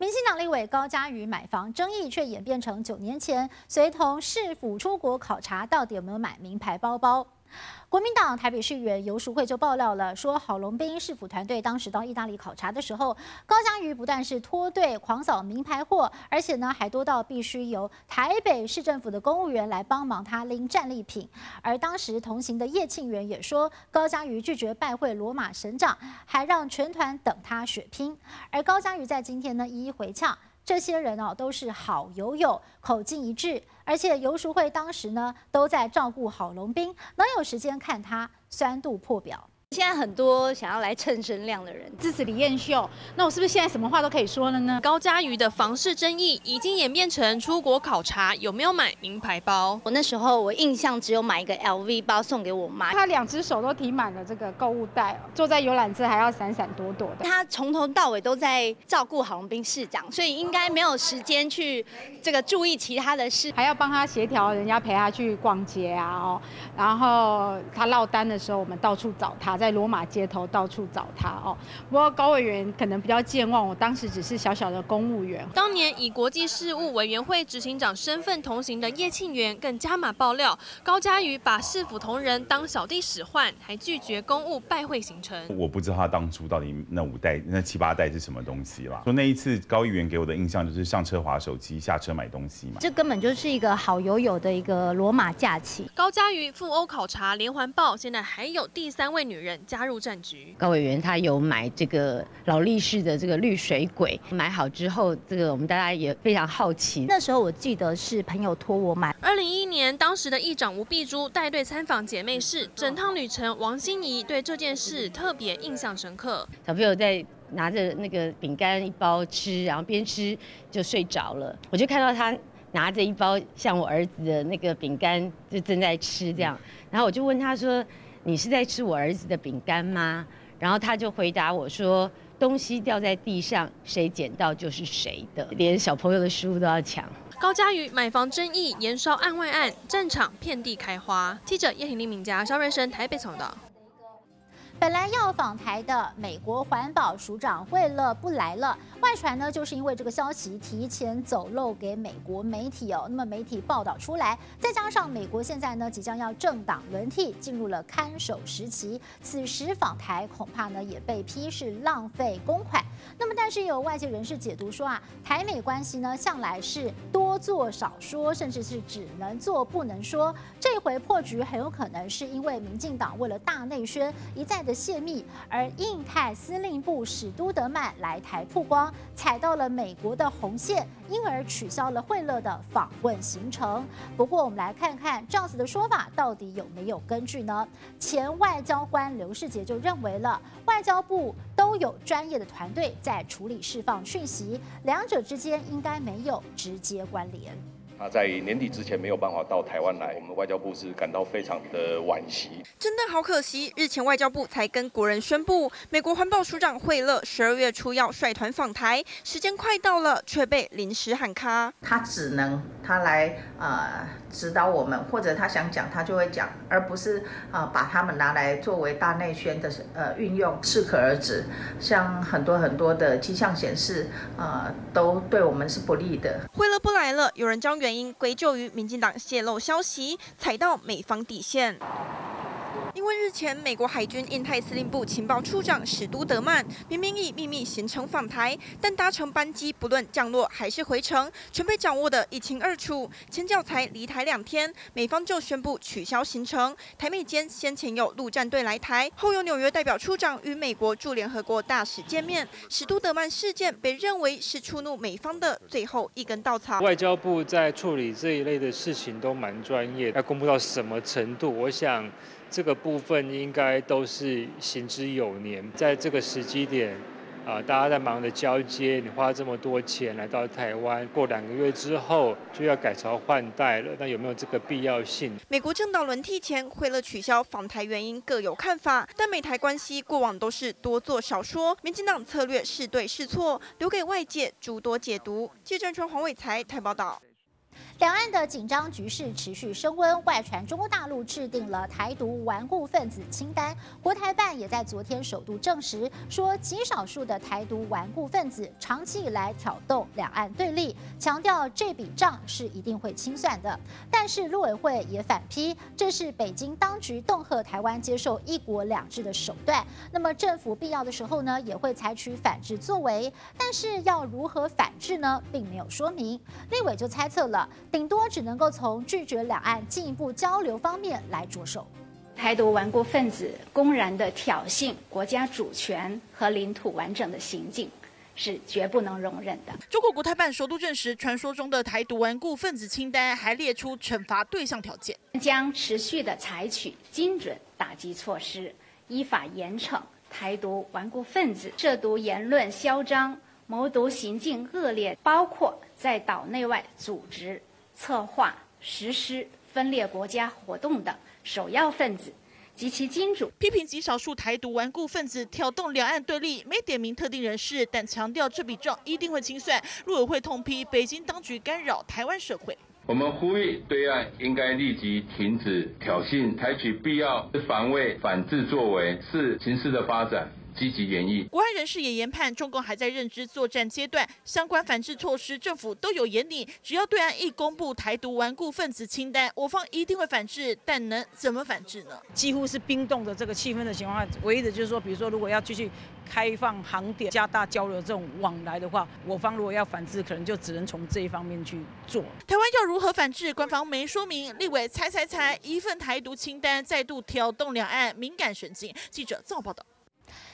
民进党立委高嘉瑜买房争议却演变成九年前随同市府出国考察，到底有没有买名牌包包？国民党台北市议员游淑慧就爆料了，说郝龙斌市府团队当时到意大利考察的时候，高嘉瑜不但是脱队狂扫名牌货，而且呢还多到必须由台北市政府的公务员来帮忙他拎战利品。而当时同行的叶庆元也说，高嘉瑜拒绝拜会罗马省长，还让全团等他血拼。而高嘉瑜在今天呢一一回呛。这些人哦都是好友友，口径一致，而且游淑慧当时呢都在照顾郝龙斌，能有时间看他酸度破表。现在很多想要来蹭声量的人支持李艳秀，那我是不是现在什么话都可以说了呢？高嘉瑜的房事争议已经演变成出国考察有没有买名牌包。我那时候我印象只有买一个 LV 包送给我妈，她两只手都提满了这个购物袋，坐在游览车还要闪闪躲躲的。她从头到尾都在照顾郝龙斌市长，所以应该没有时间去这个注意其他的事，还要帮他协调人家陪他去逛街啊哦，然后他落单的时候，我们到处找他。在罗马街头到处找他哦，不过高委员可能比较健忘，我当时只是小小的公务员。当年以国际事务委员会执行长身份同行的叶庆元更加码爆料，高嘉瑜把市府同仁当小弟使唤，还拒绝公务拜会行程。我不知道他当初到底那五代、那七八代是什么东西啦。说那一次高议员给我的印象就是上车划手机，下车买东西嘛。这根本就是一个好友友的一个罗马假期。高嘉瑜赴欧考察连环报，现在还有第三位女人。加入战局，高委员他有买这个劳力士的这个绿水鬼，买好之后，这个我们大家也非常好奇。那时候我记得是朋友托我买。二零一一年，当时的议长吴碧珠带队参访姐妹市，整趟旅程，王心怡对这件事特别印象深刻。小朋友在拿着那个饼干一包吃，然后边吃就睡着了，我就看到他拿着一包像我儿子的那个饼干，就正在吃这样，然后我就问他说。你是在吃我儿子的饼干吗？然后他就回答我说：“东西掉在地上，谁捡到就是谁的，连小朋友的食物都要抢。”高嘉瑜买房争议延烧案外案，战场遍地开花。记者叶婷、丽敏佳、肖瑞生台北报道。本来要访台的美国环保署长惠勒不来了，外传呢就是因为这个消息提前走漏给美国媒体哦。那么媒体报道出来，再加上美国现在呢即将要政党轮替，进入了看守时期，此时访台恐怕呢也被批是浪费公款。那么但是有外界人士解读说啊，台美关系呢向来是多做少说，甚至是只能做不能说。这回破局很有可能是因为民进党为了大内宣一再。的泄密，而印太司令部史都德曼来台曝光，踩到了美国的红线，因而取消了惠勒的访问行程。不过，我们来看看这样子的说法到底有没有根据呢？前外交官刘世杰就认为了，外交部都有专业的团队在处理释放讯息，两者之间应该没有直接关联。他在年底之前没有办法到台湾来，我们外交部是感到非常的惋惜。真的好可惜，日前外交部才跟国人宣布，美国环保署长惠勒十二月初要率团访台，时间快到了，却被临时喊卡。他只能他来呃指导我们，或者他想讲他就会讲，而不是啊把他们拿来作为大内宣的呃运用，适可而止。像很多很多的迹象显示，呃都对我们是不利的。惠勒不来了，有人将原。原因归咎于民进党泄露消息，踩到美方底线。因为日前美国海军印太司令部情报处长史都德曼明明以秘密行程访台，但搭乘班机不论降落还是回程，全被掌握得一清二楚。前脚才离台两天，美方就宣布取消行程。台美间先前有陆战队来台，后有纽约代表处长与美国驻联合国大使见面。史都德曼事件被认为是触怒美方的最后一根稻草。外交部在处理这一类的事情都蛮专业，要公布到什么程度？我想。这个部分应该都是行之有年，在这个时机点，啊，大家在忙着交接，你花这么多钱来到台湾，过两个月之后就要改朝换代了，那有没有这个必要性？美国政党轮替前，惠勒取消访台原因各有看法，但美台关系过往都是多做少说，民进党策略是对是错，留给外界诸多解读。记者陈黄伟才台报道。两岸的紧张局势持续升温，外传中国大陆制定了台独顽固分子清单。国台办也在昨天首度证实，说极少数的台独顽固分子长期以来挑动两岸对立，强调这笔账是一定会清算的。但是陆委会也反批，这是北京当局恫吓台湾接受一国两制的手段。那么政府必要的时候呢，也会采取反制作为。但是要如何反制呢，并没有说明。立委就猜测了。顶多只能够从拒绝两岸进一步交流方面来着手。台独顽固分子公然的挑衅国家主权和领土完整的行径，是绝不能容忍的。中国国台办首度证实，传说中的台独顽固分子清单还列出惩罚对象条件，将持续的采取精准打击措施，依法严惩台独顽固分子涉毒言论嚣张、谋独行径恶劣，包括在岛内外组织。策划、实施分裂国家活动的首要分子及其金主，批评极少数台独顽固分子挑动两岸对立，没点名特定人士，但强调这笔账一定会清算。陆委会痛批北京当局干扰台湾社会。我们呼吁对岸应该立即停止挑衅，采取必要防卫反制作为，是形势的发展。积极演绎。国外人士也研判，中共还在认知作战阶段，相关反制措施政府都有眼底。只要对岸一公布台独顽固分子清单，我方一定会反制。但能怎么反制呢？几乎是冰冻的这个气氛的情况下，唯一的就是说，比如说如果要继续开放航点、加大交流这种往来的话，我方如果要反制，可能就只能从这一方面去做。台湾要如何反制？官方没说明。立委猜猜猜，一份台独清单再度挑动两岸敏感神经。记者赵报道。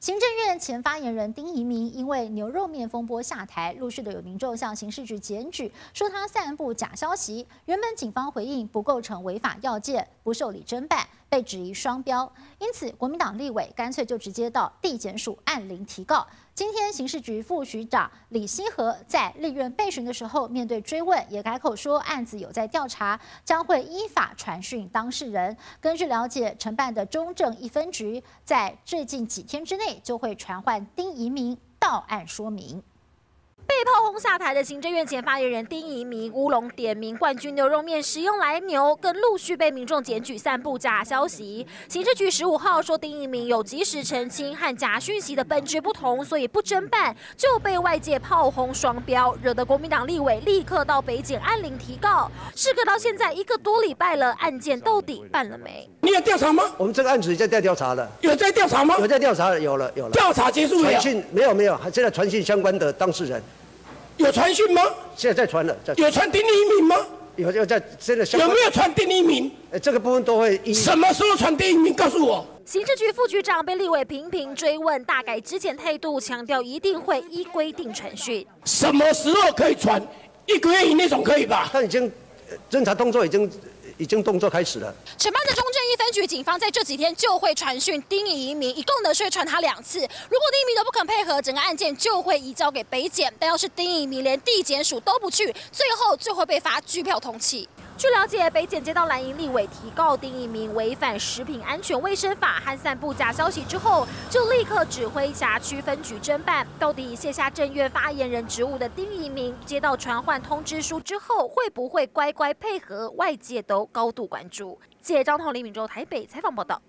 行政院前发言人丁仪明因为牛肉面风波下台，陆续的有民众向刑事局检举，说他散布假消息。原本警方回应不构成违法要件，不受理侦办。被质疑双标，因此国民党立委干脆就直接到地检署按铃提告。今天刑事局副局长李希和在立院备询的时候，面对追问也改口说案子有在调查，将会依法传讯当事人。根据了解，承办的中正一分局在最近几天之内就会传唤丁仪明到案说明。被炮轰下台的行政院前发言人丁仪明乌龙点名冠军牛肉面使用来牛，更陆续被民众检举散布假消息。行政局十五号说丁仪明有及时澄清和假讯息的本质不同，所以不侦办，就被外界炮轰双标，惹得国民党立委立刻到北检按铃提告。事隔到现在一个多礼拜了，案件到底办了没？你有调查吗？我们这个案子已经在调查了。有在调查吗？有在调查，有了有了。调查结束了。传讯没有没有，还现在传讯相关的当事人。有传讯吗？现在在传了，有传丁一鸣吗？有有在真的。有没有传丁一鸣？呃，这个部分都会。什么时候传丁一鸣？告诉我。行政局副局长被立委频频追问，大改之前态度，强调一定会依规定传讯。什么时候可以传？一个月以内总可以吧？他已经侦查动作已经。已经动作开始了。承办的中一分局警方在这几天就会传讯丁怡明，一共呢会传他两次。如果丁仪明都不肯配合，整个案件就会移交给北检。但要是丁仪明连地检署都不去，最后就会被发拘票通缉。据了解，北检接到蓝营立委提告丁一鸣违反食品安全卫生法和散布假消息之后，就立刻指挥辖区分局侦办。到底卸下正月发言人职务的丁一鸣，接到传唤通知书之后，会不会乖乖配合？外界都高度关注。记者张彤、李敏洲台北采访报道。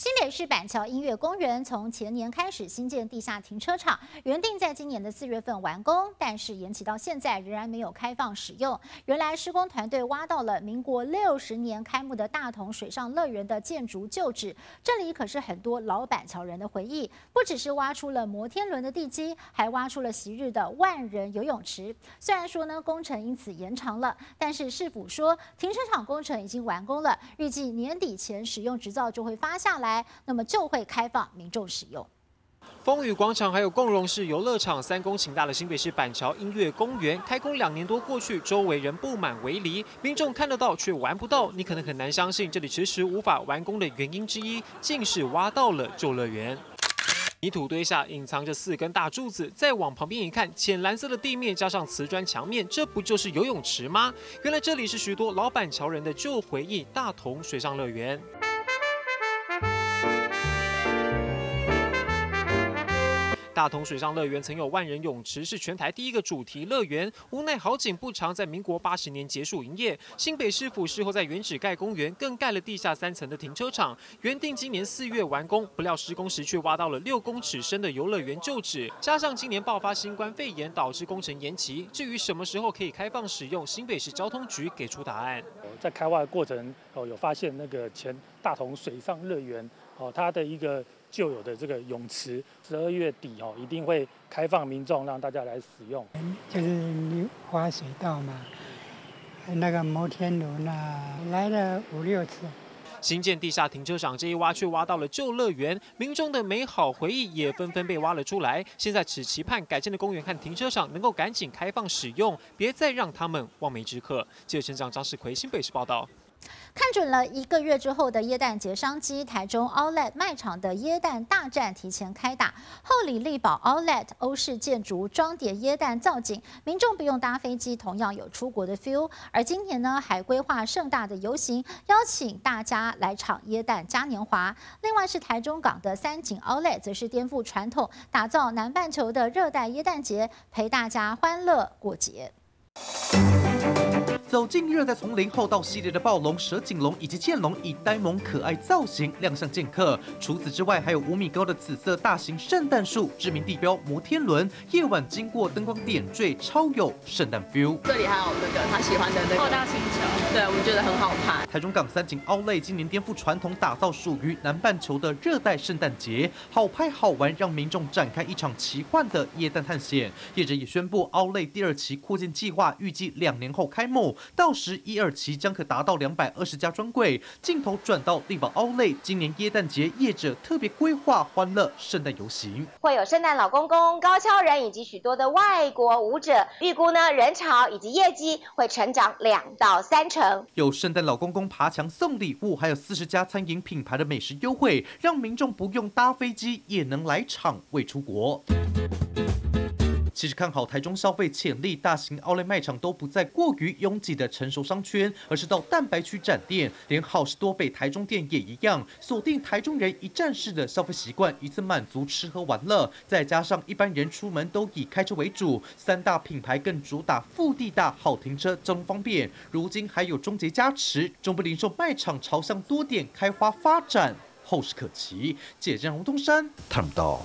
新北市板桥音乐公园从前年开始新建地下停车场，原定在今年的四月份完工，但是延期到现在仍然没有开放使用。原来施工团队挖到了民国六十年开幕的大同水上乐园的建筑旧址，这里可是很多老板桥人的回忆。不只是挖出了摩天轮的地基，还挖出了昔日的万人游泳池。虽然说呢工程因此延长了，但是市府说停车场工程已经完工了，预计年底前使用执照就会发下来。那么就会开放民众使用。风雨广场还有共融式游乐场三公顷大的新北市板桥音乐公园开工两年多过去，周围仍布满围篱，民众看得到却玩不到。你可能很难相信，这里迟迟无法完工的原因之一，竟是挖到了旧乐园。泥土堆下隐藏着四根大柱子，再往旁边一看，浅蓝色的地面加上瓷砖墙面，这不就是游泳池吗？原来这里是许多老板桥人的旧回忆——大同水上乐园。大同水上乐园曾有万人泳池，是全台第一个主题乐园。无奈好景不长，在民国八十年结束营业。新北市府事后在原址盖公园，更盖了地下三层的停车场，原定今年四月完工，不料施工时却挖到了六公尺深的游乐园旧址。加上今年爆发新冠肺炎，导致工程延期。至于什么时候可以开放使用，新北市交通局给出答案。在开挖的过程哦，有发现那个前大同水上乐园哦，它的一个旧有的这个泳池，十二月底哦一定会开放民众让大家来使用。就是你滑水道嘛，那个摩天轮啊，来了五六次。新建地下停车场这一挖却挖到了旧乐园，民众的美好回忆也纷纷被挖了出来。现在只期盼改建的公园和停车场能够赶紧开放使用，别再让他们望梅止渴。记者陈长张世奎新北市报道。看准了一个月之后的耶诞节商机，台中 Outlet 卖场的耶诞大战提前开打。后里力宝 Outlet 欧式建筑装点耶诞造景，民众不用搭飞机，同样有出国的 feel。而今年呢，还规划盛大的游行，邀请大家来场耶诞嘉年华。另外是台中港的三井 Outlet，则是颠覆传统，打造南半球的热带耶诞节，陪大家欢乐过节。走进热带丛林，厚道系列的暴龙、蛇颈龙以及剑龙以呆萌可爱造型亮相剑客。除此之外，还有五米高的紫色大型圣诞树、知名地标摩天轮，夜晚经过灯光点缀，超有圣诞 feel。这里还有那个他喜欢的那个厚道星球，对我们觉得很好看。台中港三井奥莱今年颠覆传统，打造属于南半球的热带圣诞节，好拍好玩，让民众展开一场奇幻的耶诞探险。业者也宣布，奥莱第二期扩建计划预计两年后开幕。到时一二期将可达到两百二十家专柜。镜头转到力宝奥莱，今年耶诞节业者特别规划欢乐圣诞游行，会有圣诞老公公、高跷人以及许多的外国舞者。预估呢人潮以及业绩会成长两到三成。有圣诞老公公爬墙送礼物，还有四十家餐饮品牌的美食优惠，让民众不用搭飞机也能来场未出国。其实看好台中消费潜力，大型奥莱卖场都不在过于拥挤的成熟商圈，而是到蛋白区展店，连好事多北台中店也一样，锁定台中人一站式的消费习惯，一次满足吃喝玩乐。再加上一般人出门都以开车为主，三大品牌更主打腹地大、好停车、交通方便。如今还有终结加持，中部零售卖场朝向多点开花发展，后市可期。解江洪东山探到。